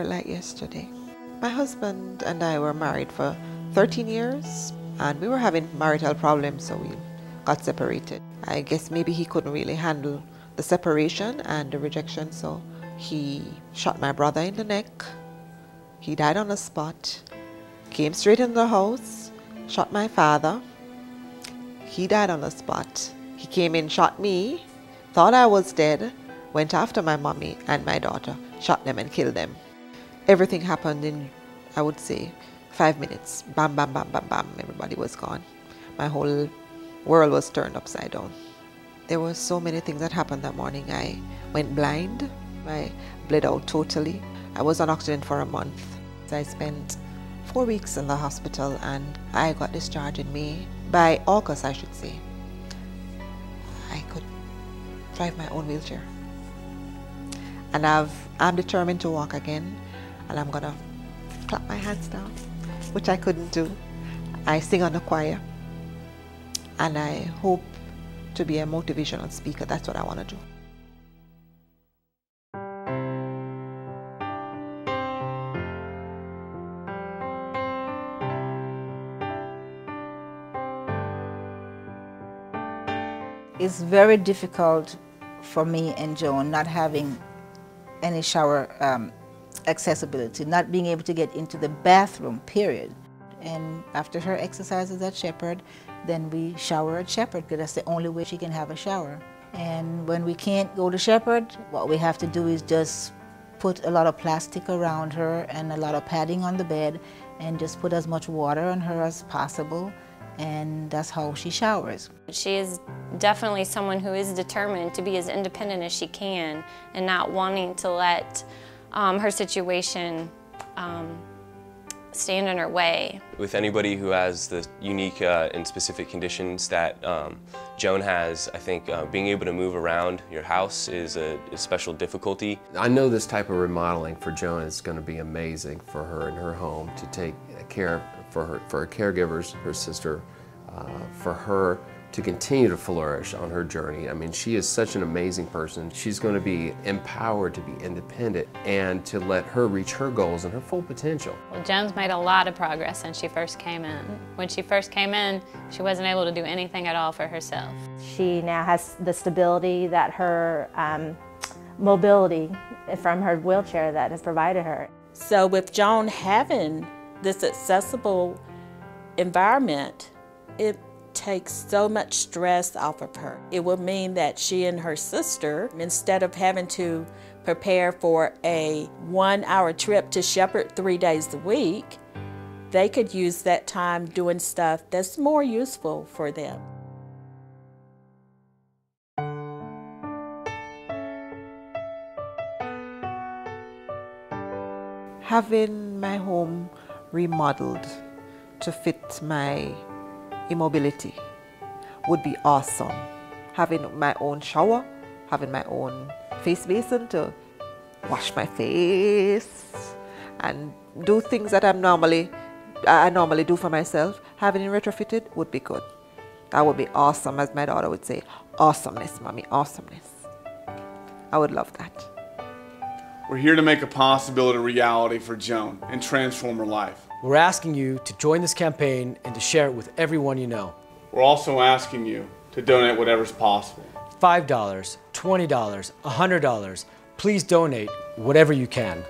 remember like yesterday. My husband and I were married for 13 years and we were having marital problems, so we got separated. I guess maybe he couldn't really handle the separation and the rejection, so he shot my brother in the neck. He died on the spot, came straight in the house, shot my father. He died on the spot. He came in, shot me, thought I was dead, went after my mommy and my daughter, shot them and killed them. Everything happened in, I would say, five minutes. Bam, bam, bam, bam, bam. Everybody was gone. My whole world was turned upside down. There were so many things that happened that morning. I went blind. I bled out totally. I was on oxygen for a month. I spent four weeks in the hospital and I got discharged in May. By August, I should say, I could drive my own wheelchair. And I've, I'm determined to walk again and I'm gonna clap my hands down, which I couldn't do. I sing on the choir and I hope to be a motivational speaker. That's what I want to do. It's very difficult for me and Joan not having any shower um, accessibility, not being able to get into the bathroom, period. And after her exercises at Shepherd, then we shower at Shepherd because that's the only way she can have a shower. And when we can't go to Shepherd, what we have to do is just put a lot of plastic around her and a lot of padding on the bed and just put as much water on her as possible and that's how she showers. She is definitely someone who is determined to be as independent as she can and not wanting to let um, her situation um, stand in her way. With anybody who has the unique uh, and specific conditions that um, Joan has, I think uh, being able to move around your house is a, a, special difficulty. I know this type of remodeling for Joan is going to be amazing for her in her home to take care for her, for her caregivers, her sister, uh, for her to continue to flourish on her journey. I mean, she is such an amazing person. She's going to be empowered to be independent and to let her reach her goals and her full potential. Well, Joan's made a lot of progress since she first came in. When she first came in, she wasn't able to do anything at all for herself. She now has the stability that her um, mobility from her wheelchair that has provided her. So with Joan having this accessible environment, it takes so much stress off of her. It would mean that she and her sister, instead of having to prepare for a one hour trip to Shepherd three days a week, they could use that time doing stuff that's more useful for them. Having my home remodeled to fit my immobility would be awesome. Having my own shower, having my own face basin to wash my face and do things that I'm normally I normally do for myself, having it retrofitted would be good. That would be awesome, as my daughter would say. Awesomeness, mommy, awesomeness. I would love that. We're here to make a possibility a reality for Joan and transform her life. We're asking you to join this campaign and to share it with everyone you know. We're also asking you to donate whatever's possible. $5, $20, $100. Please donate whatever you can.